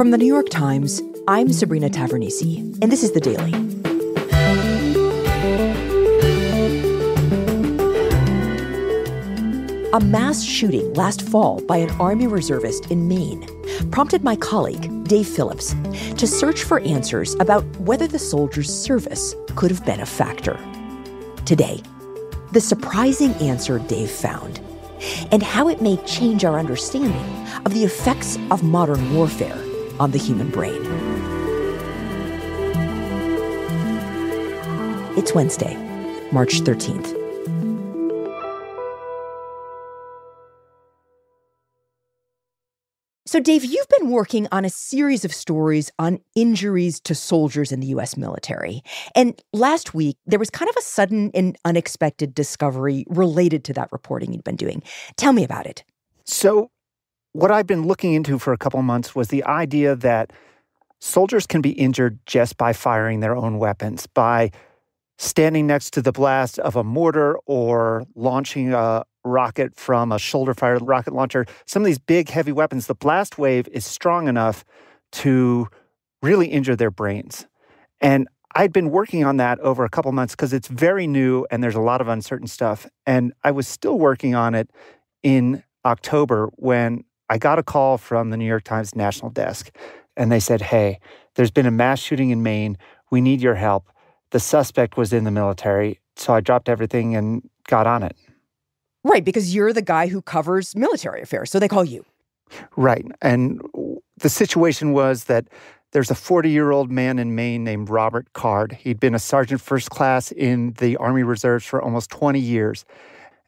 From the New York Times, I'm Sabrina Tavernise, and this is The Daily. A mass shooting last fall by an Army reservist in Maine prompted my colleague, Dave Philipps, to search for answers about whether the soldier's service could have been a factor. Today, the surprising answer Dave found and how it may change our understanding of the effects of modern warfare on the human brain. It's Wednesday, March 13th. So, Dave, you've been working on a series of stories on injuries to soldiers in the US military. And last week, there was kind of a sudden and unexpected discovery related to that reporting you'd been doing. Tell me about it. So, what I've been looking into for a couple months was the idea that soldiers can be injured just by firing their own weapons, by standing next to the blast of a mortar or launching a, rocket from a shoulder fired rocket launcher, some of these big, heavy weapons, the blast wave is strong enough to really injure their brains. And I'd been working on that over a couple months because it's very new and there's a lot of uncertain stuff. And I was still working on it in October when I got a call from the New York Times national desk. And they said, Hey, there's been a mass shooting in Maine. We need your help. The suspect was in the military. So I dropped everything and got on it. Right, because you're the guy who covers military affairs. So they call you. Right. And the situation was that there's a 40 year old man in Maine named Robert Card. He'd been a sergeant first class in the Army Reserves for almost 20 years.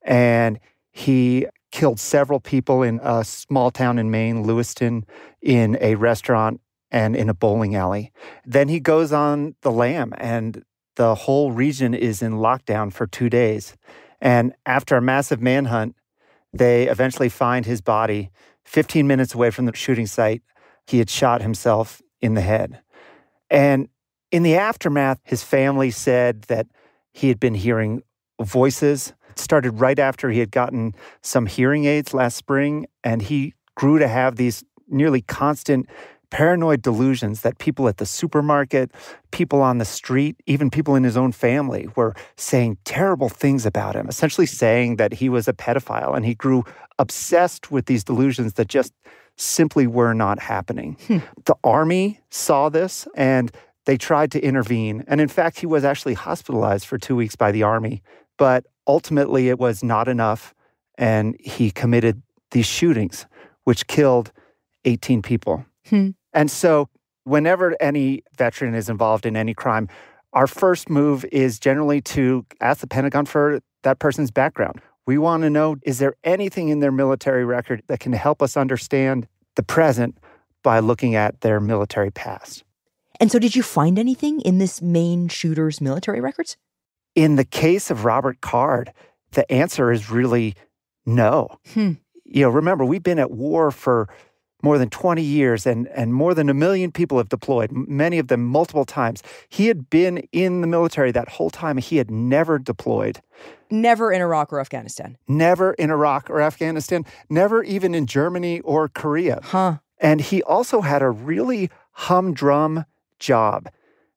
And he killed several people in a small town in Maine, Lewiston, in a restaurant and in a bowling alley. Then he goes on the lam, and the whole region is in lockdown for two days. And after a massive manhunt, they eventually find his body 15 minutes away from the shooting site. He had shot himself in the head. And in the aftermath, his family said that he had been hearing voices. Started right after he had gotten some hearing aids last spring, and he grew to have these nearly constant paranoid delusions that people at the supermarket, people on the street, even people in his own family were saying terrible things about him, essentially saying that he was a pedophile. And he grew obsessed with these delusions that just simply were not happening. Hmm. The army saw this and they tried to intervene. And in fact, he was actually hospitalized for two weeks by the army. But ultimately, it was not enough. And he committed these shootings, which killed 18 people. Hmm. And so, whenever any veteran is involved in any crime, our first move is generally to ask the Pentagon for that person's background. We want to know is there anything in their military record that can help us understand the present by looking at their military past? And so, did you find anything in this Maine shooter's military records? In the case of Robert Card, the answer is really no. Hmm. You know, remember, we've been at war for more than 20 years and, and more than a million people have deployed, many of them multiple times. He had been in the military that whole time. He had never deployed. Never in Iraq or Afghanistan. Never in Iraq or Afghanistan. Never even in Germany or Korea. Huh. And he also had a really humdrum job.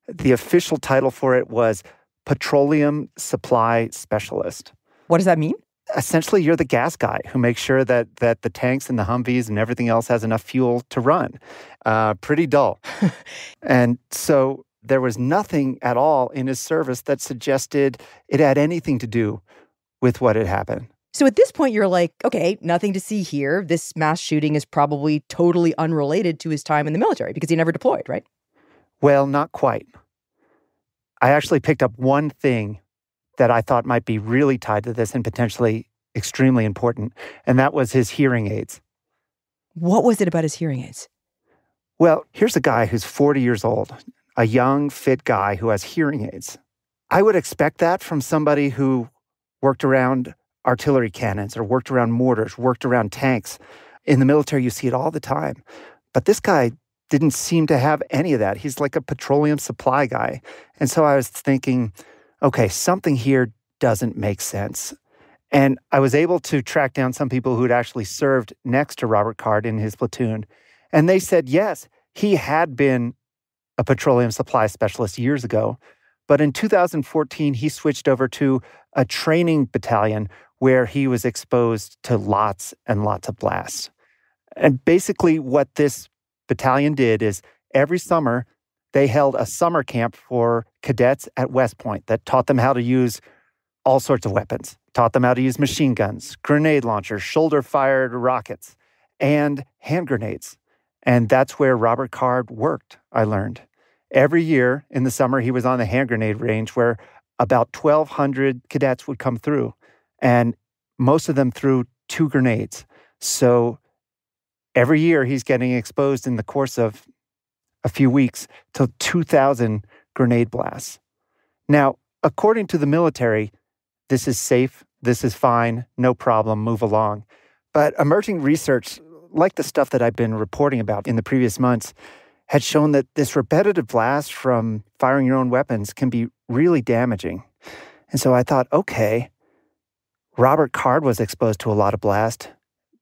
The official title for it was Petroleum Supply Specialist. What does that mean? essentially you're the gas guy who makes sure that that the tanks and the Humvees and everything else has enough fuel to run. Uh, pretty dull. and so there was nothing at all in his service that suggested it had anything to do with what had happened. So at this point, you're like, okay, nothing to see here. This mass shooting is probably totally unrelated to his time in the military because he never deployed, right? Well, not quite. I actually picked up one thing that I thought might be really tied to this and potentially extremely important, and that was his hearing aids. What was it about his hearing aids? Well, here's a guy who's 40 years old, a young, fit guy who has hearing aids. I would expect that from somebody who worked around artillery cannons or worked around mortars, worked around tanks. In the military, you see it all the time. But this guy didn't seem to have any of that. He's like a petroleum supply guy. And so I was thinking, okay, something here doesn't make sense. And I was able to track down some people who had actually served next to Robert Card in his platoon. And they said, yes, he had been a petroleum supply specialist years ago, but in 2014, he switched over to a training battalion where he was exposed to lots and lots of blasts. And basically, what this battalion did is every summer, they held a summer camp for cadets at West Point that taught them how to use all sorts of weapons, taught them how to use machine guns, grenade launchers, shoulder fired rockets, and hand grenades. And that's where Robert Card worked, I learned. Every year in the summer, he was on the hand grenade range where about 1,200 cadets would come through, and most of them threw two grenades. So every year he's getting exposed in the course of a few weeks to 2,000 grenade blasts. Now, according to the military, this is safe, this is fine, no problem, move along. But emerging research, like the stuff that I've been reporting about in the previous months, had shown that this repetitive blast from firing your own weapons can be really damaging. And so I thought, okay, Robert Card was exposed to a lot of blast.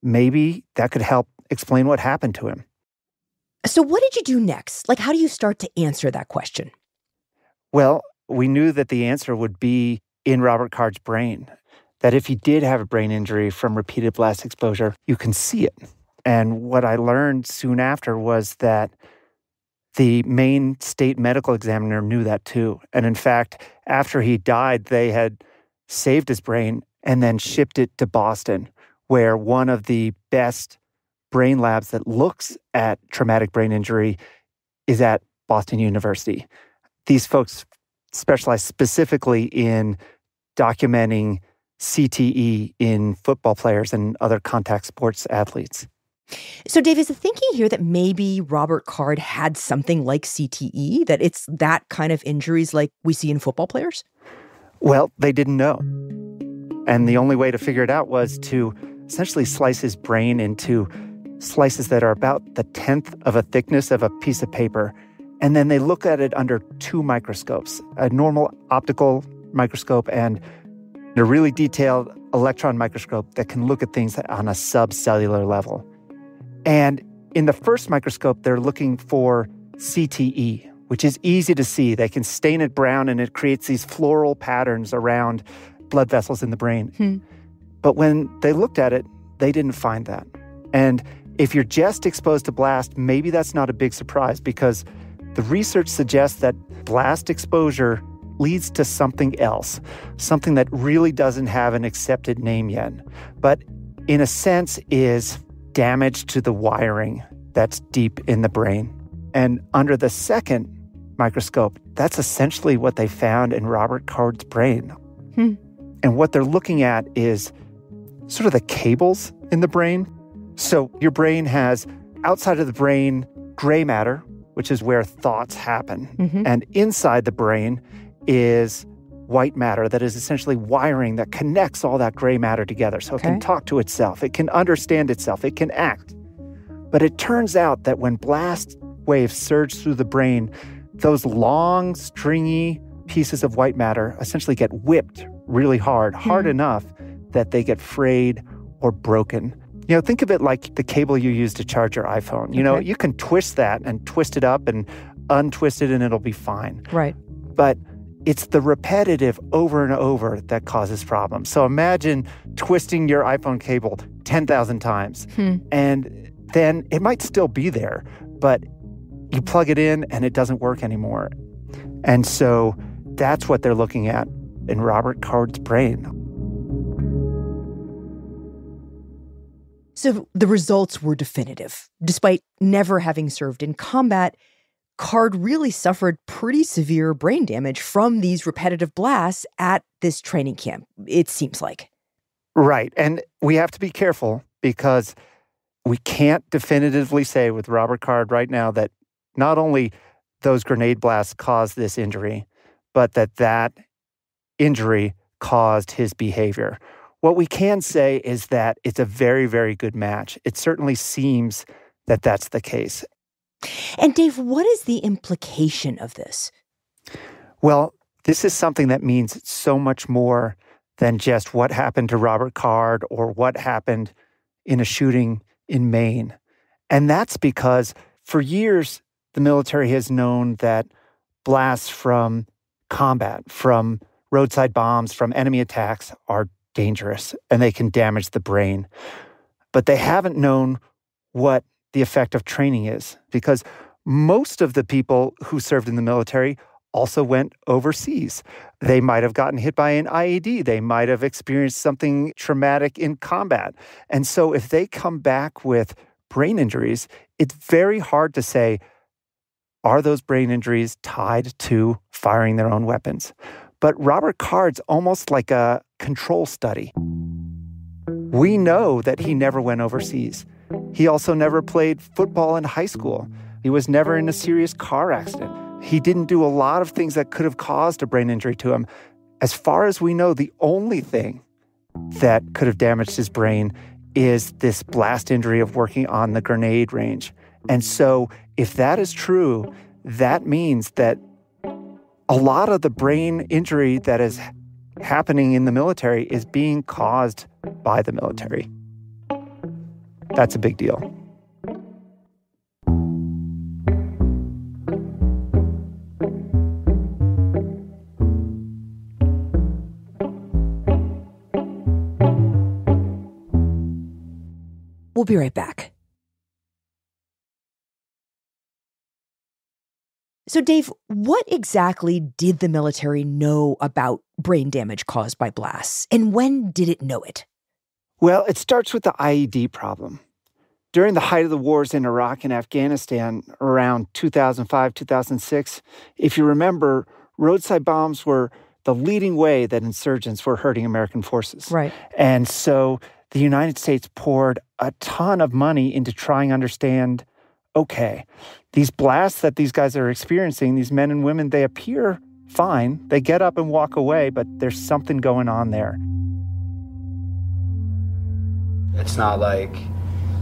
Maybe that could help explain what happened to him. So, what did you do next? Like, how do you start to answer that question? Well, we knew that the answer would be in Robert Card's brain. That if he did have a brain injury from repeated blast exposure, you can see it. And what I learned soon after was that the Maine state medical examiner knew that too. And in fact, after he died, they had saved his brain and then shipped it to Boston, where one of the best brain labs that looks at traumatic brain injury is at Boston University. These folks specialize specifically in documenting CTE in football players and other contact sports athletes. So, Dave, is the thinking here that maybe Robert Card had something like CTE, that it's that kind of injuries like we see in football players? Well, they didn't know. And the only way to figure it out was to essentially slice his brain into slices that are about the tenth of a thickness of a piece of paper. And then they look at it under two microscopes a normal optical microscope and a really detailed electron microscope that can look at things on a subcellular level. And in the first microscope, they're looking for CTE, which is easy to see. They can stain it brown and it creates these floral patterns around blood vessels in the brain. Hmm. But when they looked at it, they didn't find that. And if you're just exposed to blast, maybe that's not a big surprise because the research suggests that blast exposure leads to something else, something that really doesn't have an accepted name yet, but in a sense is damage to the wiring that's deep in the brain. And under the second microscope, that's essentially what they found in Robert Card's brain. Hmm. And what they're looking at is sort of the cables in the brain. So your brain has outside of the brain gray matter, which is where thoughts happen. Mm-hmm. And inside the brain is white matter that is essentially wiring that connects all that gray matter together so okay. it can talk to itself, it can understand itself, it can act. But it turns out that when blast waves surge through the brain, those long, stringy pieces of white matter essentially get whipped really hard, hard hmm. enough that they get frayed or broken. You know, think of it like the cable you use to charge your iPhone. You okay. know, you can twist that and twist it up and untwist it and it'll be fine. Right. But it's the repetitive over and over that causes problems. So imagine twisting your iPhone cable 10,000 times hmm. and then it might still be there, but you plug it in and it doesn't work anymore. And so that's what they're looking at in Robert Card's brain. So the results were definitive. Despite never having served in combat, Card really suffered pretty severe brain damage from these repetitive blasts at this training camp, it seems like. Right. And we have to be careful because we can't definitively say with Robert Card right now that not only those grenade blasts caused this injury, but that that injury caused his behavior. What we can say is that it's a very, very good match. It certainly seems that that's the case. And Dave, what is the implication of this? Well, this is something that means so much more than just what happened to Robert Card or what happened in a shooting in Maine. And that's because for years, the military has known that blasts from combat, from roadside bombs, from enemy attacks are dangerous and they can damage the brain. But they haven't known what the effect of training is because most of the people who served in the military also went overseas. They might have gotten hit by an IED. They might have experienced something traumatic in combat. And so if they come back with brain injuries, it's very hard to say, are those brain injuries tied to firing their own weapons? But Robert Card's almost like a control study. We know that he never went overseas. He also never played football in high school. He was never in a serious car accident. He didn't do a lot of things that could have caused a brain injury to him. As far as we know, the only thing that could have damaged his brain is this blast injury of working on the grenade range. And so, if that is true, that means that a lot of the brain injury that is happening in the military is being caused by the military. That's a big deal. We'll be right back. So, Dave, what exactly did the military know about brain damage caused by blasts, and when did it know it? Well, it starts with the IED problem. During the height of the wars in Iraq and Afghanistan around 2005, 2006, if you remember, roadside bombs were the leading way that insurgents were hurting American forces. Right. And so the United States poured a ton of money into trying to understand okay, these blasts that these guys are experiencing, these men and women, they appear fine. They get up and walk away, but there's something going on there. It's not like,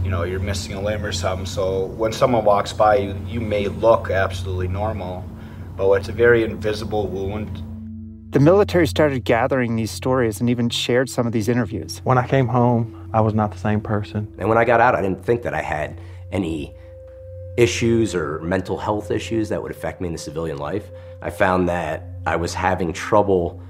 you know, you're missing a limb or something. So when someone walks by you, you may look absolutely normal, but it's a very invisible wound. The military started gathering these stories and even shared some of these interviews. When I came home, I was not the same person. And when I got out, I didn't think that I had any issues or mental health issues that would affect me in the civilian life. I found that I was having trouble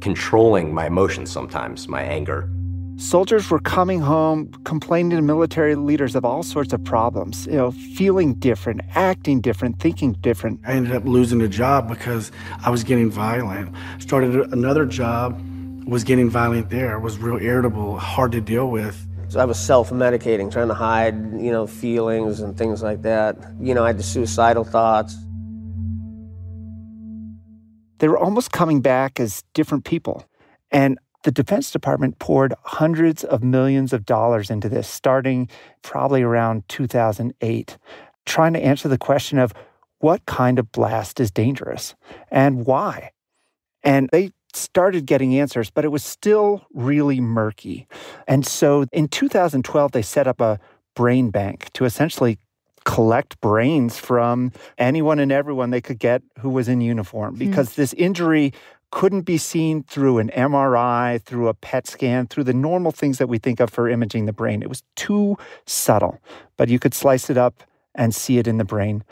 controlling my emotions sometimes, my anger. Soldiers were coming home complaining to military leaders of all sorts of problems, you know, feeling different, acting different, thinking different. I ended up losing a job because I was getting violent. Started another job, was getting violent there, was real irritable, hard to deal with. So I was self-medicating, trying to hide, you know, feelings and things like that. You know, I had the suicidal thoughts. They were almost coming back as different people. And the Defense Department poured hundreds of millions of dollars into this, starting probably around 2008, trying to answer the question of what kind of blast is dangerous and why. And they started getting answers, but it was still really murky. And so in 2012, they set up a brain bank to essentially collect brains from anyone and everyone they could get who was in uniform hmm. because mm. this injury couldn't be seen through an MRI, through a PET scan, through the normal things that we think of for imaging the brain. It was too subtle, but you could slice it up and see it in the brain.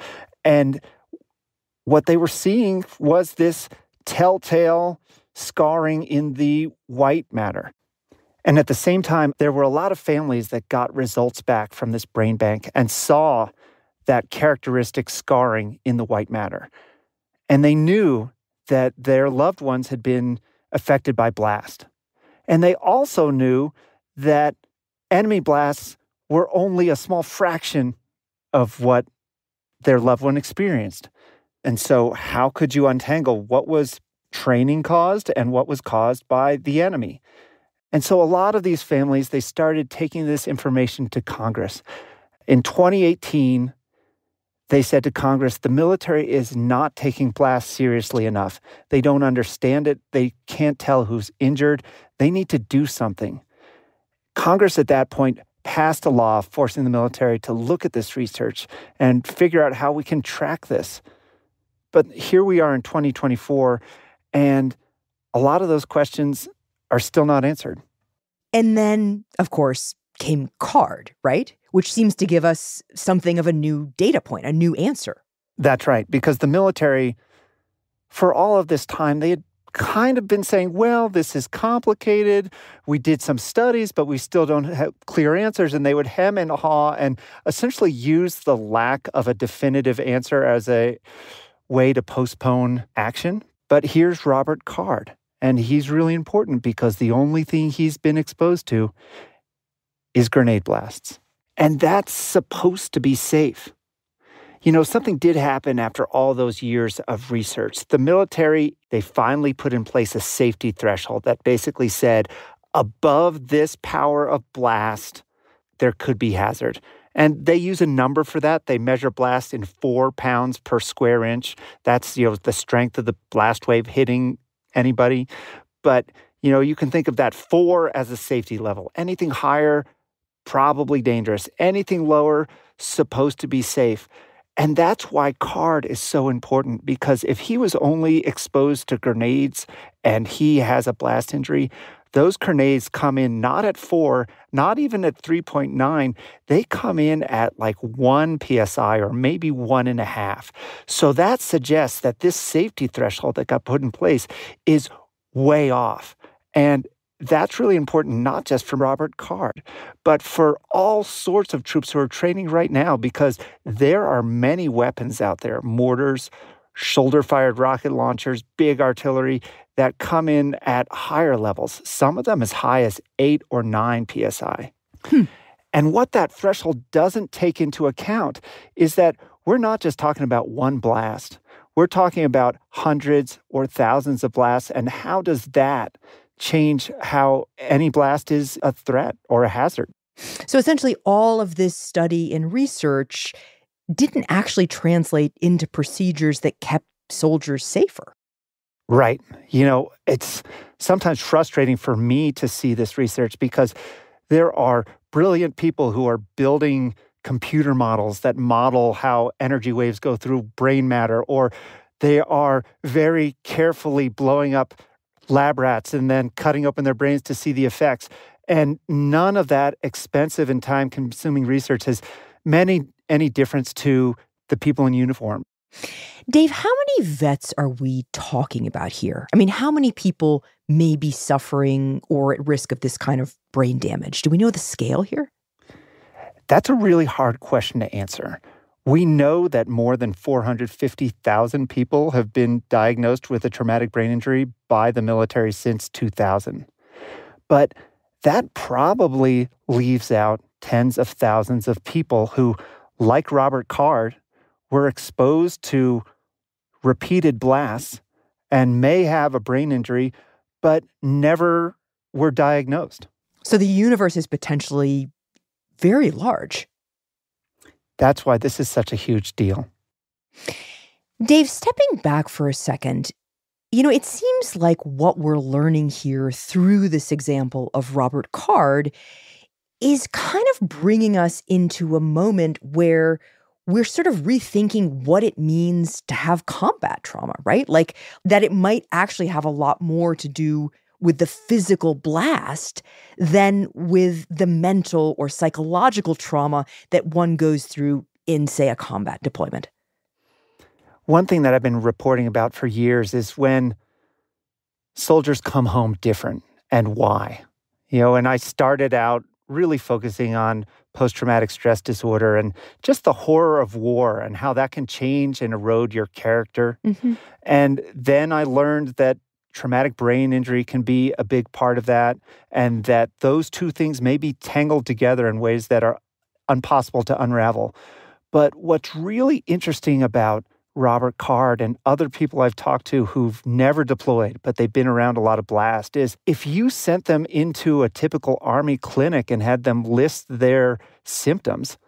And what they were seeing was this telltale scarring in the white matter. And at the same time, there were a lot of families that got results back from this brain bank and saw that characteristic scarring in the white matter. And they knew that their loved ones had been affected by blast. And they also knew that enemy blasts were only a small fraction of what their loved one experienced. And so, how could you untangle what was training caused and what was caused by the enemy? And so, a lot of these families they started taking this information to Congress. In 2018, they said to Congress, the military is not taking blasts seriously enough. They don't understand it. They can't tell who's injured. They need to do something. Congress at that point passed a law forcing the military to look at this research and figure out how we can track this. But here we are in 2024, and a lot of those questions are still not answered. And then, of course, came CARD, right? which seems to give us something of a new data point, a new answer. That's right, because the military, for all of this time, they had kind of been saying, well, this is complicated. We did some studies, but we still don't have clear answers. And they would hem and haw and essentially use the lack of a definitive answer as a way to postpone action. But here's Robert Card, and he's really important because the only thing he's been exposed to is grenade blasts. And that's supposed to be safe. You know, something did happen after all those years of research. The military, they finally put in place a safety threshold that basically said above this power of blast, there could be hazard. And they use a number for that. They measure blast in four pounds per square inch. That's you know the strength of the blast wave hitting anybody. But you know you can think of that four as a safety level. Anything higher, probably dangerous. Anything lower, supposed to be safe. And that's why Card is so important because if he was only exposed to grenades and he has a blast injury, those grenades come in not at four, not even at 3.9. They come in at like one PSI or maybe one and a half. So that suggests that this safety threshold that got put in place is way off. And that's really important, not just for Robert Card, but for all sorts of troops who are training right now, because there are many weapons out there mortars, shoulder fired rocket launchers, big artillery that come in at higher levels, some of them as high as eight or nine psi. Hmm. And what that threshold doesn't take into account is that we're not just talking about one blast. We're talking about hundreds or thousands of blasts. And how does that change how any blast is a threat or a hazard. So essentially, all of this study and research didn't actually translate into procedures that kept soldiers safer. Right. You know, it's sometimes frustrating for me to see this research because there are brilliant people who are building computer models that model how energy waves go through brain matter, or they are very carefully blowing up lab rats and then cutting open their brains to see the effects. And none of that expensive and time consuming research has many any difference to the people in uniform. Dave, how many vets are we talking about here? I mean, how many people may be suffering or at risk of this kind of brain damage? Do we know the scale here? That's a really hard question to answer. We know that more than 450,000 people have been diagnosed with a traumatic brain injury by the military since 2000. But that probably leaves out tens of thousands of people who, like Robert Card, were exposed to repeated blasts and may have a brain injury, but never were diagnosed. So the universe is potentially very large. That's why this is such a huge deal. Dave, stepping back for a second, you know, it seems like what we're learning here through this example of Robert Card is kind of bringing us into a moment where we're sort of rethinking what it means to have combat trauma, right? Like that it might actually have a lot more to do with the physical blast than with the mental or psychological trauma that one goes through in, say, a combat deployment? One thing that I've been reporting about for years is when soldiers come home different and why. You know, and I started out really focusing on post traumatic stress disorder and just the horror of war and how that can change and erode your character. Mm-hmm. And then I learned that traumatic brain injury can be a big part of that, and that those two things may be tangled together in ways that are impossible to unravel. But what's really interesting about Robert Card and other people I've talked to who've never deployed, but they've been around a lot of blast, is if you sent them into a typical Army clinic and had them list their symptoms,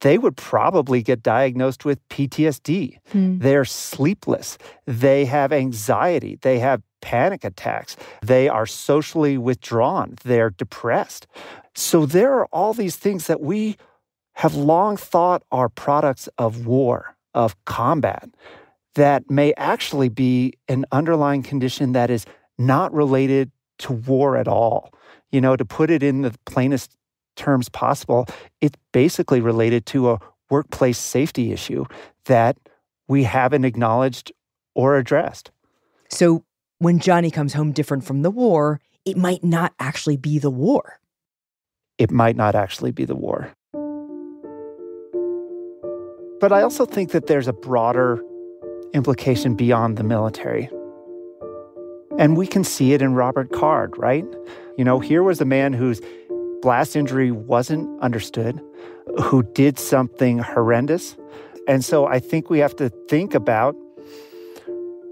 they would probably get diagnosed with PTSD. Mm. They're sleepless. They have anxiety. They have panic attacks. They are socially withdrawn. They're depressed. So there are all these things that we have long thought are products of war, of combat, that may actually be an underlying condition that is not related to war at all. You know, to put it in the plainest terms possible, it's basically related to a workplace safety issue that we haven't acknowledged or addressed. So when Johnny comes home different from the war, it might not actually be the war. It might not actually be the war. But I also think that there's a broader implication beyond the military. And we can see it in Robert Card, right? You know, here was a man whose blast injury wasn't understood, who did something horrendous. And so I think we have to think about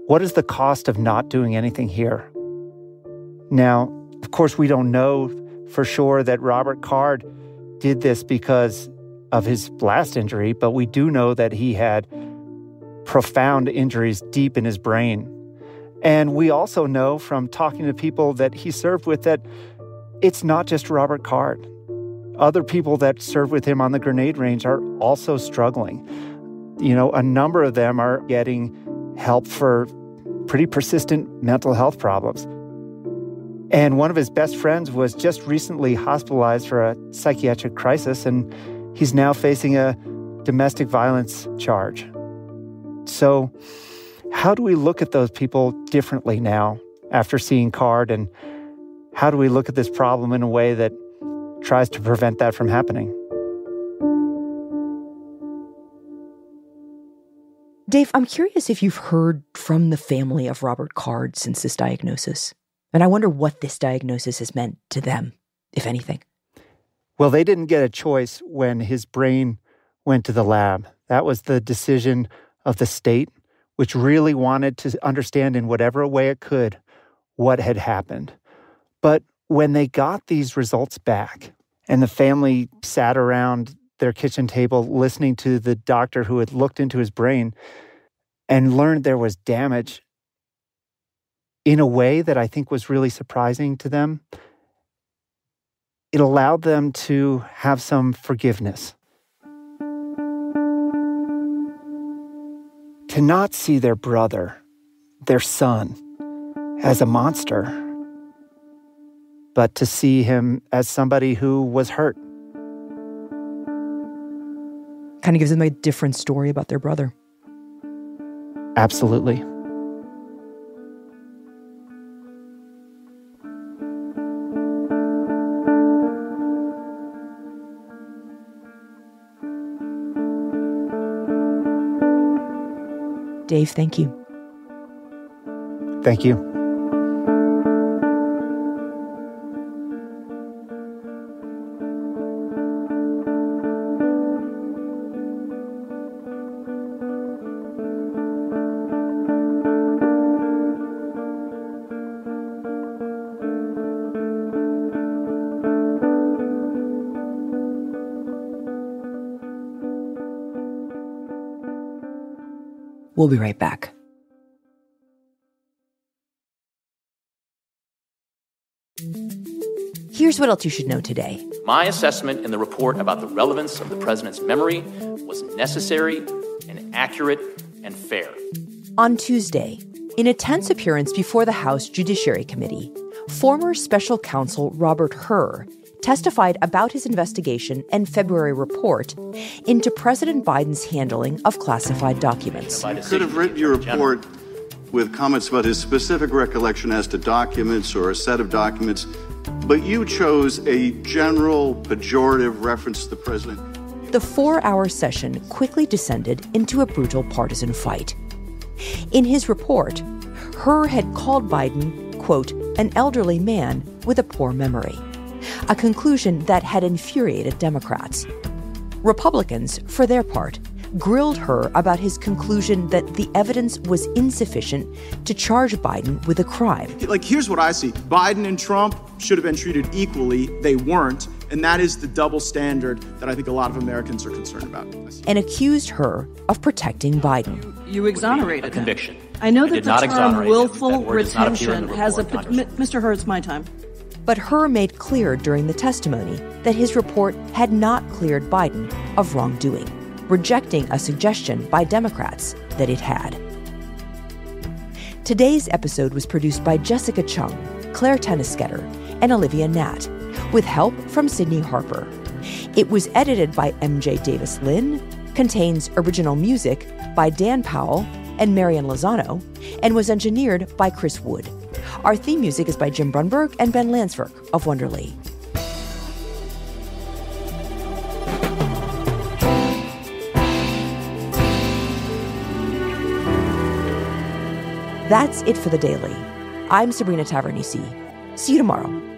what is the cost of not doing anything here? Now, of course, we don't know for sure that Robert Card did this because of his blast injury, but we do know that he had profound injuries deep in his brain. And we also know from talking to people that he served with that it's not just Robert Card. Other people that served with him on the grenade range are also struggling. You know, a number of them are getting help for pretty persistent mental health problems. And one of his best friends was just recently hospitalized for a psychiatric crisis, and he's now facing a domestic violence charge. So, how do we look at those people differently now after seeing Card? And how do we look at this problem in a way that tries to prevent that from happening? Dave, I'm curious if you've heard from the family of Robert Card since this diagnosis. And I wonder what this diagnosis has meant to them, if anything. Well, they didn't get a choice when his brain went to the lab. That was the decision of the state, which really wanted to understand in whatever way it could what had happened. But when they got these results back and the family sat around their kitchen table listening to the doctor who had looked into his brain and learned there was damage in a way that I think was really surprising to them. It allowed them to have some forgiveness. To not see their brother, their son, as a monster, but to see him as somebody who was hurt kind of gives them a different story about their brother. Absolutely. Dave, thank you. Thank you. We'll be right back. Here's what else you should know today. My assessment in the report about the relevance of the president's memory was necessary and accurate and fair. On Tuesday, in a tense appearance before the House Judiciary Committee, former special counsel Robert Hur testified about his investigation and February report into President Biden's handling of classified documents. You could have written your report with comments about his specific recollection as to documents or a set of documents, but you chose a general pejorative reference to the president. The four hour session quickly descended into a brutal partisan fight. In his report, Hur had called Biden, quote, an elderly man with a poor memory a conclusion that had infuriated Democrats. Republicans, for their part, grilled Hur about his conclusion that the evidence was insufficient to charge Biden with a crime. Like, here's what I see Biden and Trump should have been treated equally. They weren't. And that is the double standard that I think a lot of Americans are concerned about. And accused Hur of protecting Biden. You exonerated a conviction. I know that the term willful retention has a. Mr. Hur, it's my time. But Hur made clear during the testimony that his report had not cleared Biden of wrongdoing, rejecting a suggestion by Democrats that it had. Today's episode was produced by Jessica Chung, Claire Tennesketter, and Olivia Natt, with help from Sydney Harper. It was edited by M.J. Davis Lin, contains original music by Dan Powell and Marion Lozano, and was engineered by Chris Wood. Our theme music is by Jim Brunberg and Ben Landsverk of Wonderly. That's it for the daily. I'm Sabrina Tavernise. See you tomorrow.